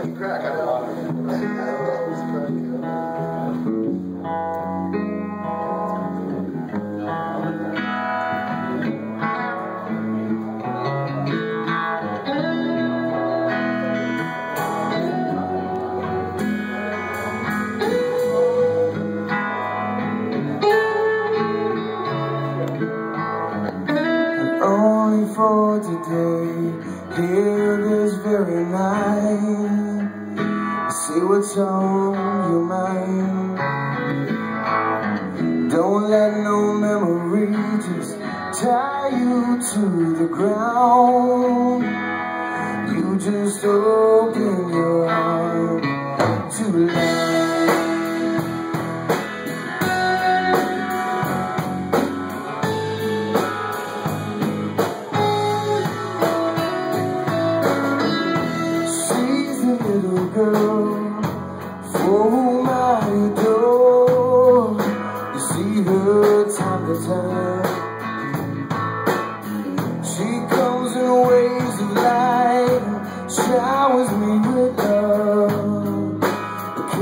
like crack. I know. I for today, here this very night. Say what's on your mind. Don't let no memory just tie you to the ground. You just open your eyes.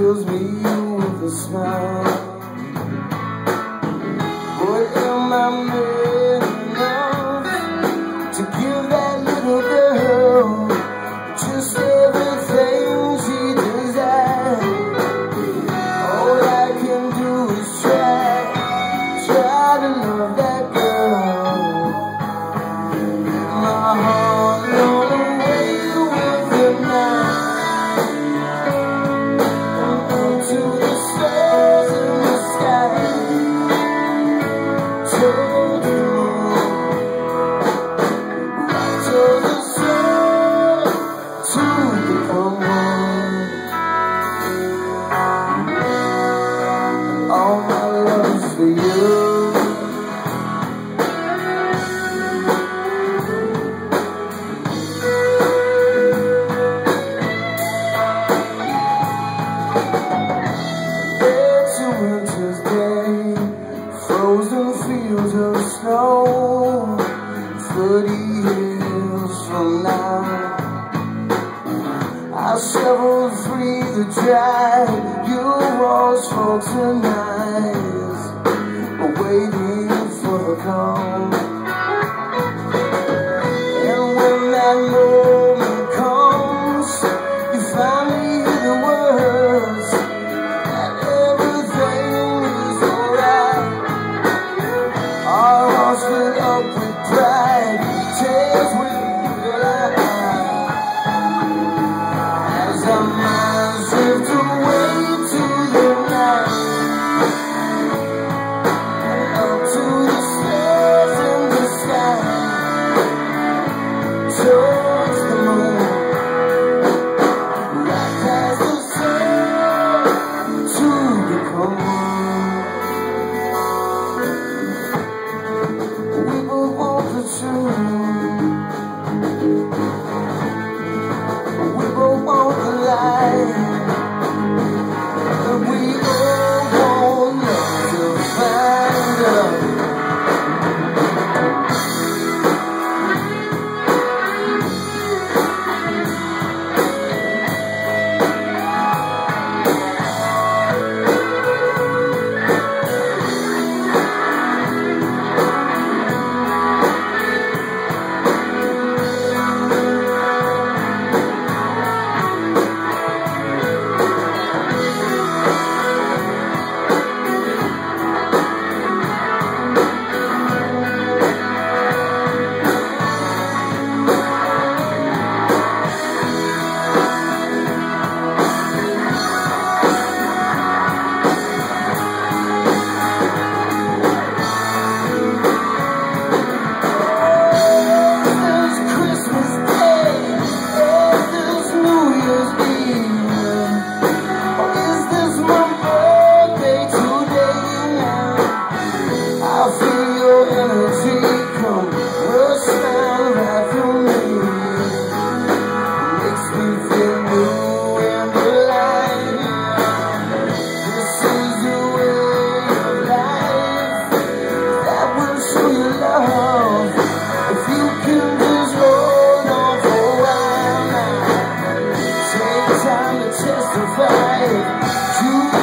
fills me with a smile. What am I made to drag You rose for tonight. Waiting for the call. survive